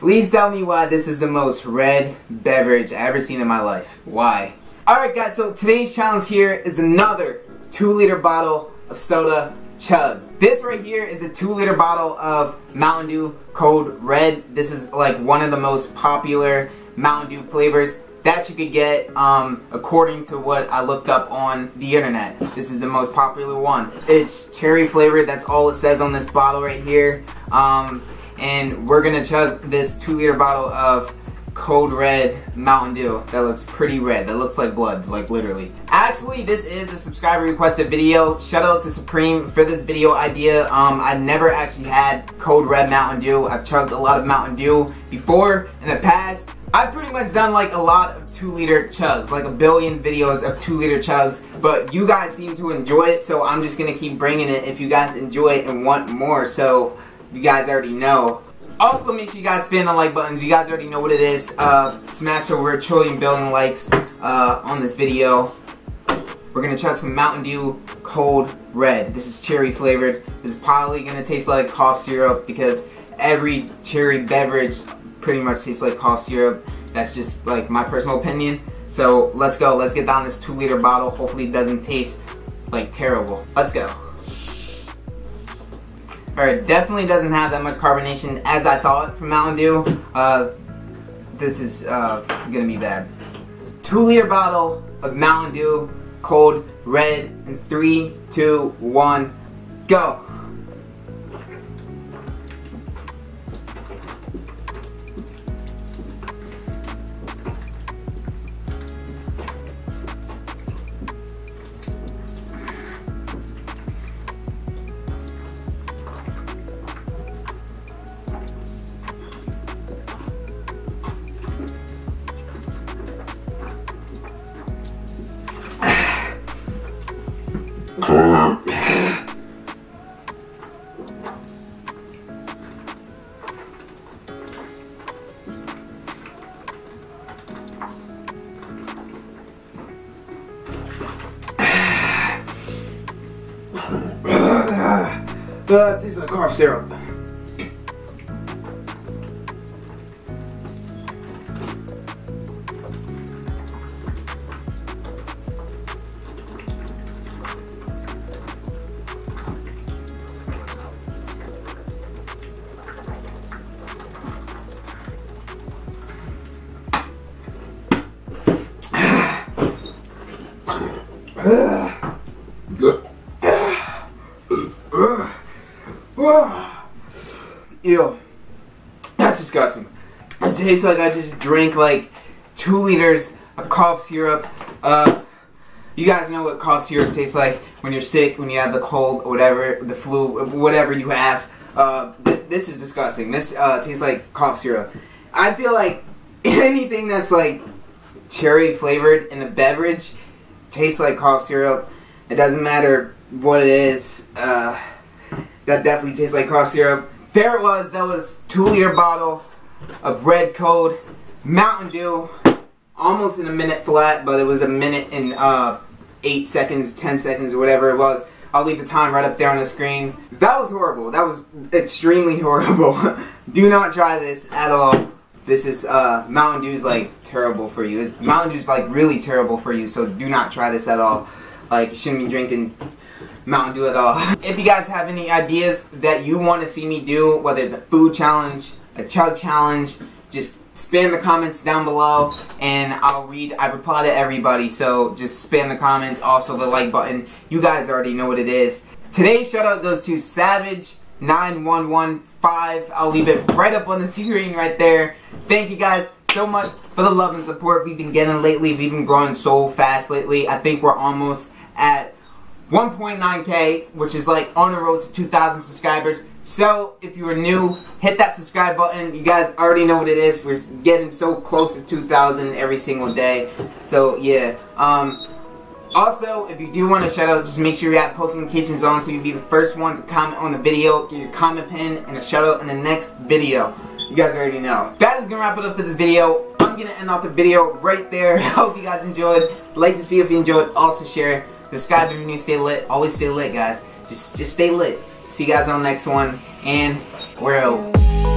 Please tell me why this is the most red beverage I've ever seen in my life. Why? Alright guys, so today's challenge here is another 2 liter bottle of soda chug. This right here is a 2 liter bottle of Mountain Dew Code Red. This is like one of the most popular Mountain Dew flavors that you could get um, according to what I looked up on the internet. This is the most popular one. It's cherry flavored, that's all it says on this bottle right here. Um, and we're gonna chug this two liter bottle of Code Red Mountain Dew that looks pretty red. That looks like blood, like literally. Actually, this is a subscriber requested video. Shout out to Supreme for this video idea. Um, I never actually had Code Red Mountain Dew. I've chugged a lot of Mountain Dew before in the past. I've pretty much done like a lot of 2 liter chugs, like a billion videos of 2 liter chugs, but you guys seem to enjoy it, so I'm just gonna keep bringing it if you guys enjoy it and want more, so you guys already know. Also, make sure you guys spin the like buttons. You guys already know what it is. Uh, smash over a trillion billion likes uh, on this video. We're gonna chug some Mountain Dew Code Red. This is cherry flavored. This is probably gonna taste like cough syrup because every cherry beverage pretty much tastes like cough syrup. That's just like my personal opinion. So let's go. Let's get down this two liter bottle. Hopefully it doesn't taste like terrible. Let's go. Alright, definitely doesn't have that much carbonation as I thought from Mountain Dew. Uh, this is uh, gonna be bad. Two liter bottle of Mountain Dew, Code Red, in three, two, one, go. Uh, it tastes like cough syrup. Ew. That's disgusting. It tastes like I just drank like two liters of cough syrup. Uh, you guys know what cough syrup tastes like when you're sick, when you have the cold, whatever, the flu, whatever you have. Uh, th this is disgusting. This uh, tastes like cough syrup. I feel like anything that's like cherry flavored in a beverage tastes like cough syrup. It doesn't matter what it is. Uh, that definitely tastes like cough syrup. There it was. That was two liter bottle of Red Code Mountain Dew. Almost in a minute flat, but it was a minute and uh, eight seconds, ten seconds, or whatever it was. I'll leave the time right up there on the screen. That was horrible. That was extremely horrible. Do not try this at all. This is uh, Mountain Dew's like terrible for you. It's, Mountain Dew's like really terrible for you. So do not try this at all. Like you shouldn't be drinking Mountain Dew at all. if you guys have any ideas that you want to see me do, whether it's a food challenge, a chug challenge, just spam the comments down below and I'll read, I reply to everybody, so just spam the comments, also the like button. You guys already know what it is. Today's shout out goes to Savage9115. I'll leave it right up on the screen right there. Thank you guys so much for the love and support we've been getting lately. We've been growing so fast lately. I think we're almost at 1.9k, which is like on the road to 2,000 subscribers. So, if you are new, hit that subscribe button. You guys already know what it is. We're getting so close to 2,000 every single day. So, yeah. Um, also, if you do want to shout out, just make sure you have post notifications on so you'll be the first one to comment on the video, get your comment pin, and a shout out in the next video. You guys already know. That is to wrap it up for this video. I'm to end off the video right there. I hope you guys enjoyed. Like this video if you enjoyed. Also share. Subscribe if you need to stay lit. Always stay lit, guys. Just, just stay lit. See you guys on the next one. And we're out.